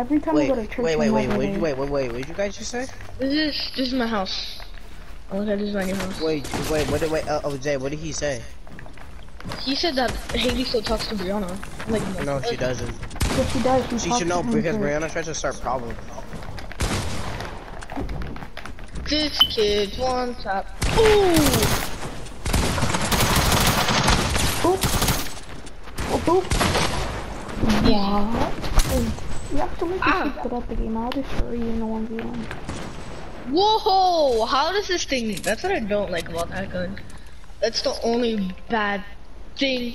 Every time I Wait, go to church, wait, wait, I'm wait, wait, wait, wait, wait, what did you guys just say? This is this is my house. Oh, okay, this is my new house. Wait, wait, what did, wait, uh, oh, Jay, what did he say? He said that Haley still talks to Brianna. Like, No, she doesn't. Yes, she does. She, She should know because for- Brianna tries to start problems. This kid's one tap. Ooh! Oh, boop. Yeah. You have to make Ah. ah. put up the game. I'll destroy you in a 1v1. Whoa! How does this thing? That's what I don't like about that gun. That's the only bad thing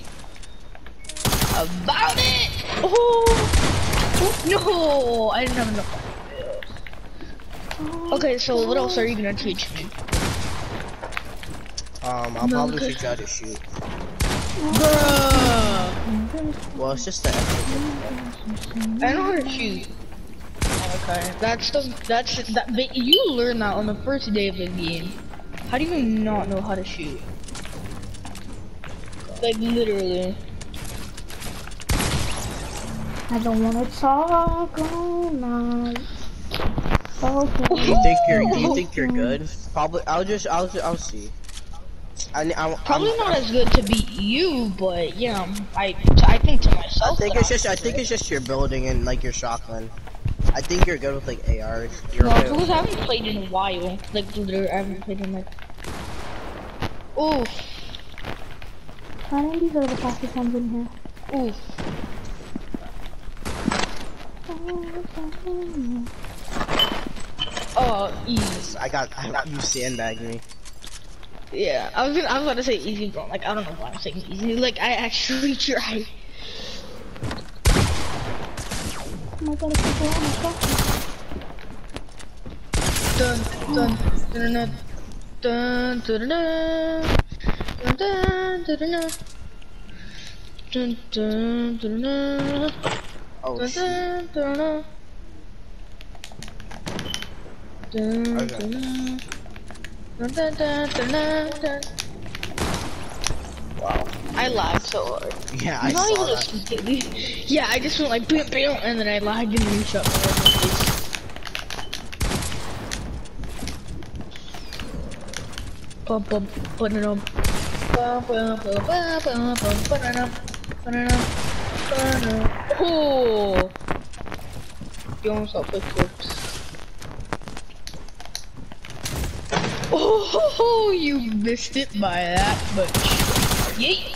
about it. Oh no! I didn't have enough. Okay, so what else are you gonna teach me? Um, I'll No, probably teach you how to shoot. Bruh! Well, it's just the effort. I know how to shoot. Okay, that's the that's that. But you learn that on the first day of the game. How do you not know how to shoot? Like literally. I don't want to talk all night. Okay. Do you think you're, do you think you're good? Probably, I'll just, I'll, I'll see. I, I, Probably I'm, not as good to beat you, but yeah, I I think to myself. I myself. think it's I'm just, I think good. it's just your building and like your shotgun. I think you're good with like ARs. You're No, okay because I haven't played in a while. Like literally, I haven't played in like. Oof, I think these are the fastest ones in here. oof. Oh, uh, easy. I got, I got you sandbagged me. Yeah, I was gonna, I was to say easy, but like, I don't know why I'm saying easy. Like, I actually tried. Oh my god, it's so on my Dun dun dun dun dun dun dun dun dun dun dun dun dun dun Oh dun dun dun dun Okay. dun dun dun dun dun dun Wow. I lagged so hard. Yeah, I Not saw even that. completely. Yeah, I just went like bam bam and then I lagged and reshot my face. Bum bum. Bum, bum, bum, bum, bum, bum. Ba-da-dum. Ba-da-dum. Oh! You almost got quick Oh, you missed it by that much. Yay!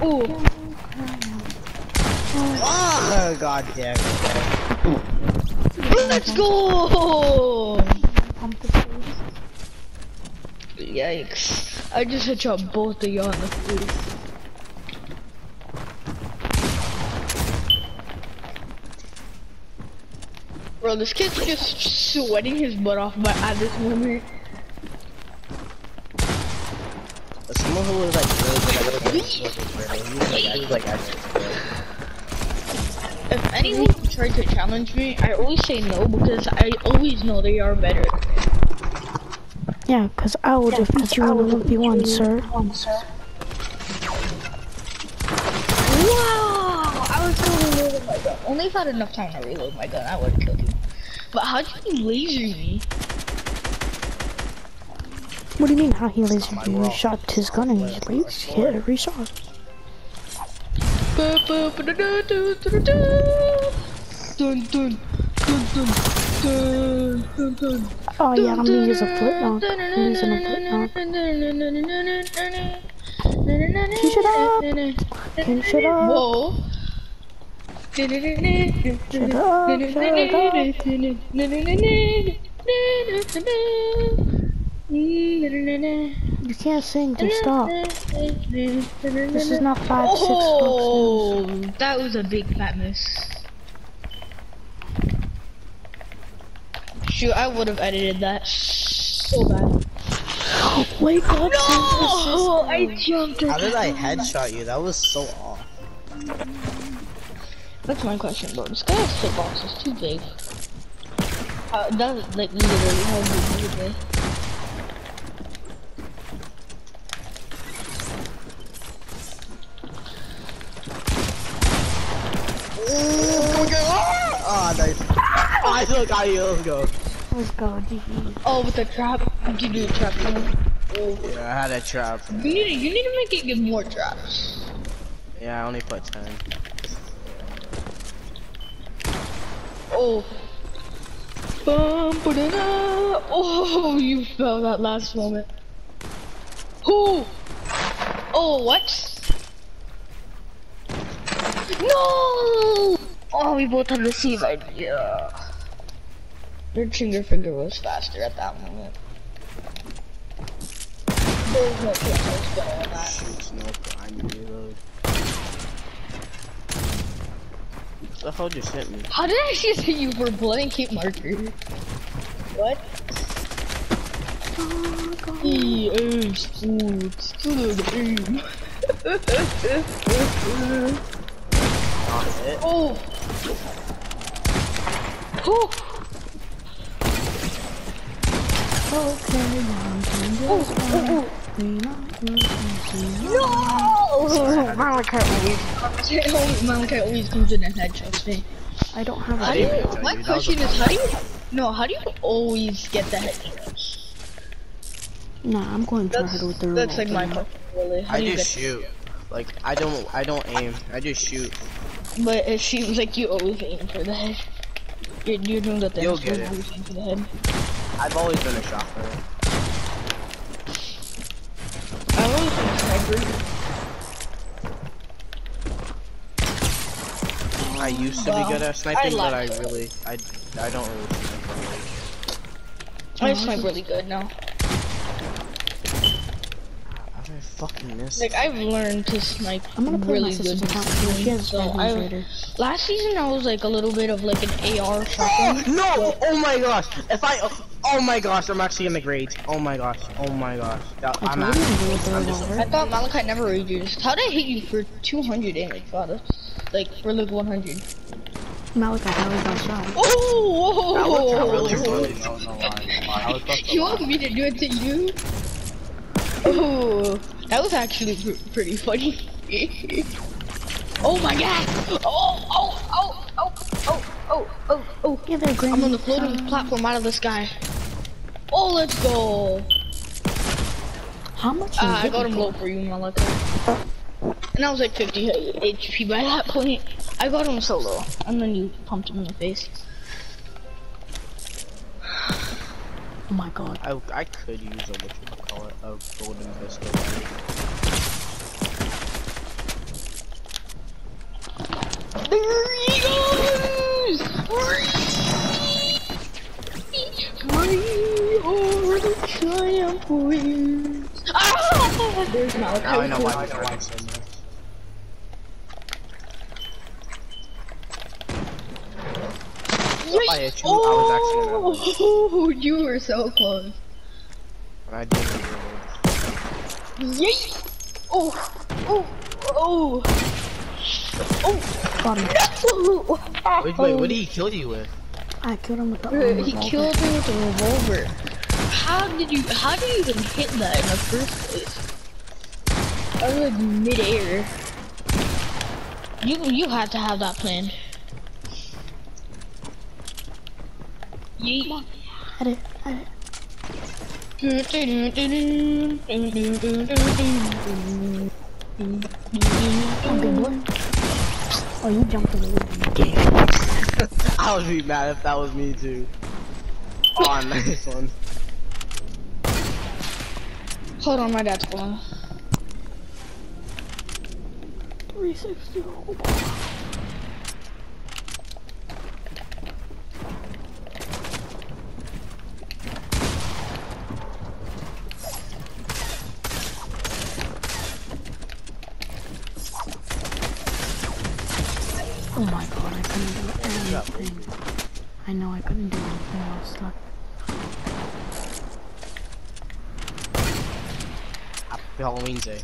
Oh, ah. Oh, god damn it. let's go! Pump the face. Yikes. I just hit shot both of y'all in the face. Bro, this kid's just sweating his butt off but at this moment. But someone who was like really good at it, was like, like actually. If anyone tried to challenge me, I always say no because I always know they are better. Yeah, because I will defeat you in a 1v1, sir. Wow! I was totally reloading my gun. Only if I had enough time to reload my gun, I would have killed you. But how did he laser me? What do you mean how he lasered you? He shot his gun and he lasered hit every shot. Oh yeah, I'm gonna use a foot knock. I'm using a foot knock. Can you shut up? Can you shut up? Whoa. Shut up, shut up. You can't sing, just stop. This is not five, six Oh, bucks. that was a big fat miss. Shoot, I would have edited that so bad. Wake up, No, I jumped. How did I headshot you? That was so off. That's my question, bro. This guy's hitbox is too big. Uh, that's like literally how big is it? Ah, nice. Ah, look, ah, yeah, let's go. Let's go, GG. Oh, with the trap. Did you do a trap? Oh. Yeah, I had a trap. You need to, you need to make it give more traps. Yeah, I only put 10. Oh. Bum, ba-da-da. Oh, you fell that last moment. Oh. Oh, what? No! Oh, we both had the same idea. Your finger finger was faster at that moment. There's no chance I was better than that. Shoot, no, I need to reload. The hell just hit me? How did I just hit you for blanket marker? What? EA Sports to the game. Oh! Oh! Okay, I'm Oh! Oh! oh. No! No! Malachi always, Malachi always comes in a head, trust me. I don't have How a do you, didn't even tell my you, question is, how do you, no, how do you always get the headshots? Nah, I'm going for That's, her with the that's like my revolver. question, really. How I do just shoot. Like, I don't, I don't aim. I just shoot. but it seems like you always aim for the head. You're, you're doing the thing, You'll get it. always aim for the head. I've always been a shotgun. I always been sniper. I used to Wow. be good at sniping, I but I really, I, I don't really snipe. I snipe really good now. How ah, did I fucking miss? Like I've learned to snipe I'm gonna play really my good. sister's account because she has So I, Raider. last season I was like a little bit of like an AR Oh, shotgun. no! Oh my gosh! If I, oh my gosh, I'm actually in the grades. Oh my gosh! Oh my gosh! That, I I'm told you to actually. go with the I'm just- I revolver. thought Malachi never reduced. How did I hit you for 200 damage, father? Like for like 100. Malachi, how oh, was that shot? Oh! That looked really funny. No, no lie. I was supposed to You lie. want me to do it to you? Oh, that was actually pr pretty funny. oh my god! Oh, oh, oh, oh, oh, oh, oh, oh. Yeah, they're green. I'm on the floating platform out of the sky. Oh, let's go. How much? Uh, you I got him for? low for you, Malachi. And I was like 50 HP by that point. I got him so low. And then you pumped him in the face. Oh my god. I, I could use a what you call it, a golden pistol. There he goes! We are the triumphants. Ah! There's Malachi. Now I know why my friend said this. I hit you, I was actually in that one. Oh, you were so close. And I didn't reload. Yay! Oh, oh, oh. Oh, Got him. no! Wait, wait, what did he kill you with? I killed him with the Uh, um, he revolver. killed me with a revolver. How did you? How did you even hit that in the first place? I was like midair. You you had to have that planned. Yeet. Had it. Had it. Oh, big boy. Oh, you jumped over the I would be mad if that was me too. Oh, nice one. Hold on, my dad's calling. 360. Oh, my god, I couldn't do anything. I know I couldn't do anything else. Like, Happy Halloween Day.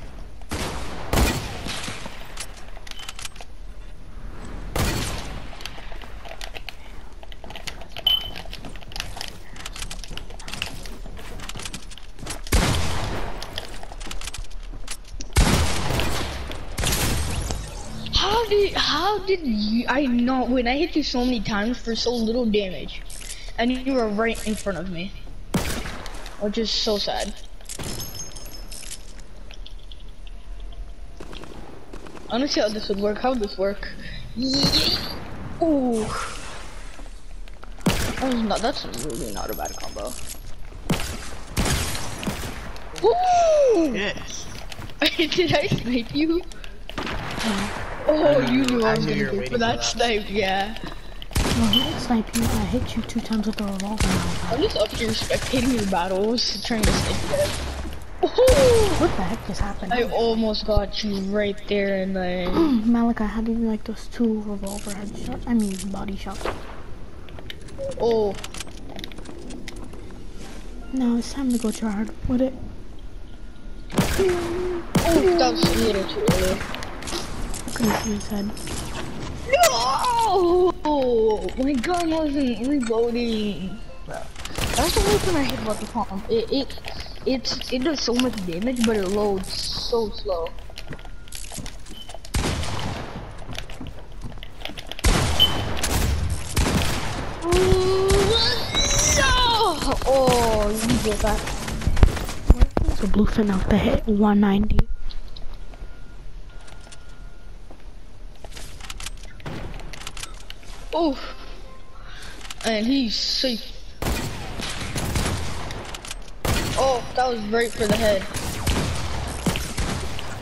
How did How did you? I know when I hit you so many times for so little damage, and you were right in front of me, which is so sad. I wanna see how this would work. How would this work? Yay! Ooh. That was not, that's really not a bad combo. Woo! Yes. Did I snipe you? Oh, you knew I I was knew gonna you were go for that that. snipe, yeah. No, he didn't snipe you. I hit you two times with the revolver. I'm just up here spectating your battles, trying to snipe you guys. What the heck just happened? I almost got you right there and then. Malachi, how did you like those two revolver headshots? I mean, body shots. Oh, Now it's time to go hard with it. oh, that was a little too early. I couldn't see his head. No! My gun wasn't reloading. That's the only thing I hate about the pump. It it it's it does so much damage, but it loads so slow. No! Oh, you get that. So bluefin out the hit 190. Oh, and he's safe. Oh, that was right for the head.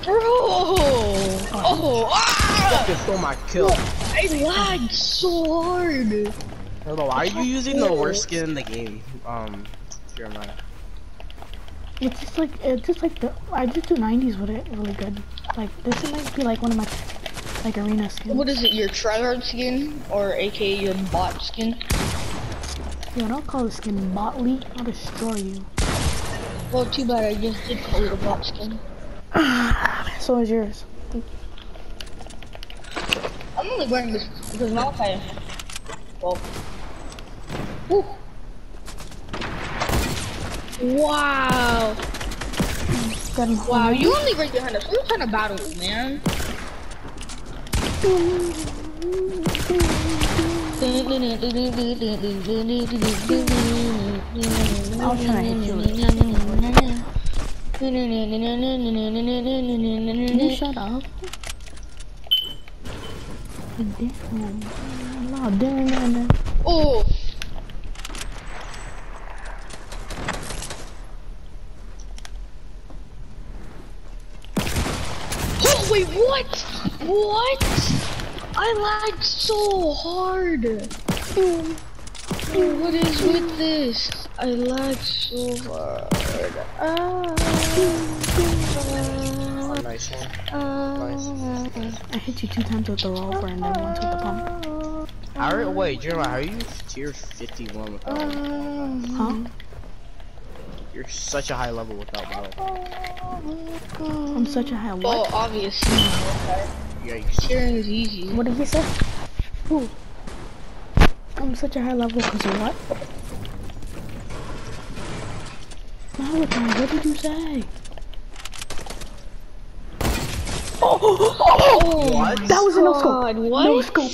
Bro! Oh, ah! Fucking stole my kill. I lagged so hard. Hello, why are you using the worst skin in the game? Um, Jeremiah. It's just like it's just like the I just do 90s with it really good. Like this might be like one of my like arena skins. What is it, your tryhard skin? Or aka your bot skin? Yo, don't call the skin Botley. I'll destroy you. Well, too bad I just did call it a bot skin. So is yours. I'm only wearing this because Malachi. Well. Woo. Wow. Wow, you only right behind us. What kind of battle, man? I'll try and you with Can you shut up? Damn. No, damn, damn, damn. Oh, Oh wait, what? What? I lagged so hard. Oh, what is with this? I lagged so hard. Ah. Oh, nice one. Ah. I hit you two times with the revolver and then once with the pump. How are, wait, Jeremiah, how are you tier 51 without? Huh? You're such a high level without battle. I'm such a high Well, what? obviously, Yikes. sharing is easy. What did he say? Who? I'm such a high level because of what? Malachi, what did you say? Oh, oh, oh, oh, What? That was a no scope. What? No scope.